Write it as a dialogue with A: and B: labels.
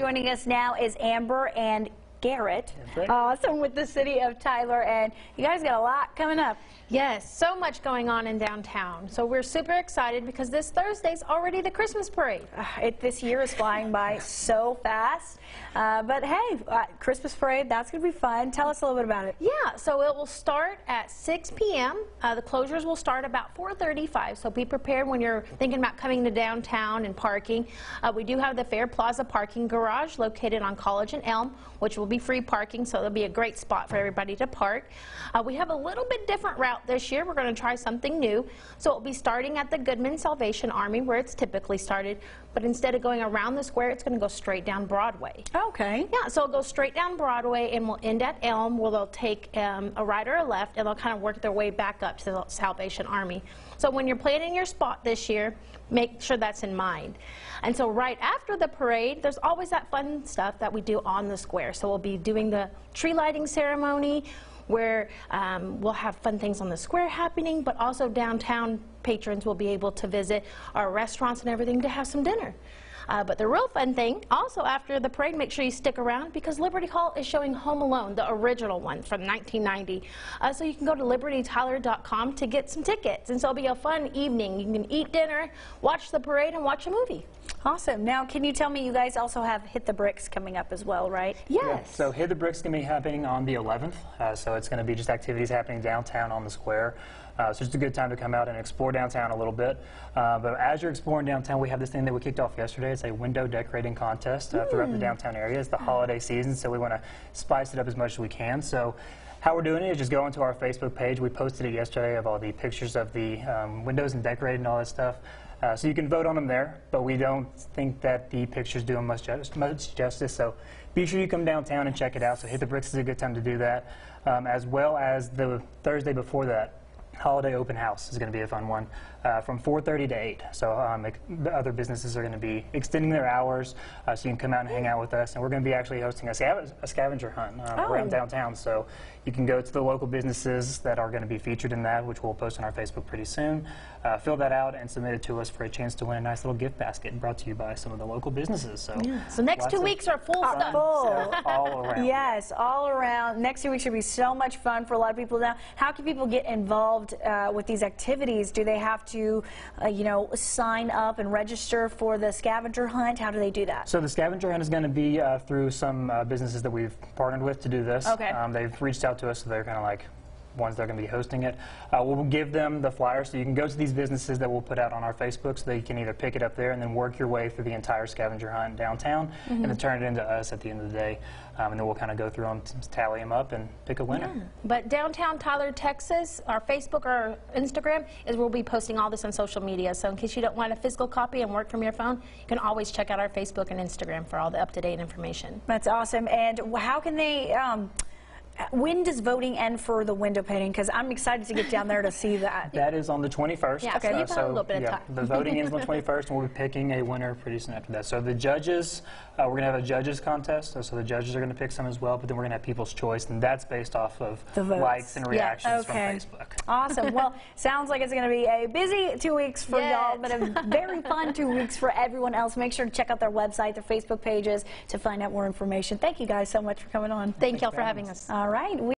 A: Joining us now is Amber and Garrett.
B: right.
A: Awesome with the city of Tyler, and you guys got a lot coming up.
C: Yes, so much going on in downtown. So we're super excited because this Thursday's already the Christmas parade.
A: Uh, It, this year is flying by so fast. Uh, but hey, uh, Christmas parade, that's going to be fun. Tell us a little bit about it.
C: Yeah, so it will start at 6 p.m. Uh, the closures will start about 4:35. So be prepared when you're thinking about coming to downtown and parking. Uh, we do have the Fair Plaza parking garage located on College and Elm, which will be free parking. So it'll be a great spot for everybody to park. Uh, we have a little bit different route this year. We're going to try something new. So it'll be starting at the Goodman Salvation Army, where it's typically started. But instead of going around the square, it's going to go straight down Broadway.
A: Okay.
C: Yeah, so it'll go straight down Broadway and we'll end at Elm where they'll take um, a right or a left and they'll kind of work their way back up to the Salvation Army. So when you're planning your spot this year, make sure that's in mind. And so right after the parade, there's always that fun stuff that we do on the square. So we'll be doing the tree lighting ceremony where um, we'll have fun things on the square happening, but also downtown patrons will be able to visit our restaurants and everything to have some dinner. Uh, but the real fun thing, also after the parade, make sure you stick around because Liberty Hall is showing Home Alone, the original one from 1990. Uh, so you can go to libertytyler.com to get some tickets. And so it'll be a fun evening. You can eat dinner, watch the parade, and watch a movie.
A: Awesome. Now, can you tell me you guys also have Hit the Bricks coming up as well, right?
C: Yes.
B: Yeah, so Hit the Bricks going to be happening on the 11th. Uh, so it's going to be just activities happening downtown on the square. Uh, so it's just a good time to come out and explore downtown a little bit. Uh, but as you're exploring downtown, we have this thing that we kicked off yesterday. It's a window decorating contest uh, throughout the downtown area. It's the holiday season, so we want to spice it up as much as we can. So how we're doing it is just go onto our Facebook page. We posted it yesterday of all the pictures of the um, windows and decorating and all that stuff. Uh, so you can vote on them there, but we don't think that the pictures do them much, just, much justice. So be sure you come downtown and check it out. So Hit the Bricks is a good time to do that, um, as well as the Thursday before that. Holiday open house is going to be a fun one uh, from 4:30 to 8. So um, the other businesses are going to be extending their hours, uh, so you can come out and hang out with us. And we're going to be actually hosting a, scav- a scavenger hunt um,
A: Oh.
B: around downtown. So you can go to the local businesses that are going to be featured in that, which we'll post on our Facebook pretty soon. Uh, fill that out and submit it to us for a chance to win a nice little gift basket brought to you by some of the local businesses. So,
C: So next two weeks are full
A: Are
C: stuff.
A: full.
B: all around.
A: Yes, all around. Next two weeks should be so much fun for a lot of people. Now, how can people get involved uh, with these activities? Do they have to, uh, you know, sign up and register for the scavenger hunt? How do they do that?
B: So the scavenger hunt is going to be uh, through some uh, businesses that we've partnered with to do this.
A: Okay.
B: Um, they've reached out to us, so they're kind of like ones that are going to be hosting it. Uh, we'll give them the flyer, so you can go to these businesses that we'll put out on our Facebook, so that you can either pick it up there and then work your way through the entire scavenger hunt downtown, and then turn it into us at the end of the day. Um, and then we'll kind of go through them, tally them up, and pick a winner.
C: But downtown Tyler, Texas, our Facebook or Instagram is where we'll be posting all this on social media. So in case you don't want a physical copy and work from your phone, you can always check out our Facebook and Instagram for all the up-to-date information.
A: That's awesome. And how can they? Um, when does voting end for the window painting? Because I'm excited to get down there to see that.
B: That is on the 21st.
C: Yeah, so Okay. you've had a little bit of
B: yeah,
C: time.
B: The voting ends on the 21st, and we'll be picking a winner pretty soon after that. So the judges, uh, we're going to have a judges contest, so, so the judges are going to pick some as well, but then we're going to have people's choice, and that's based off of
A: The votes.
B: likes and
C: Yeah,
B: reactions
A: okay.
B: from Facebook.
A: Awesome. Well, sounds like it's going to be a busy two weeks for y'all,
C: Yes.
A: but a very fun two weeks for everyone else. Make sure to check out their website, their Facebook pages to find out more information. Thank you guys so much for coming on.
C: Thank y'all for having us.
A: All right. We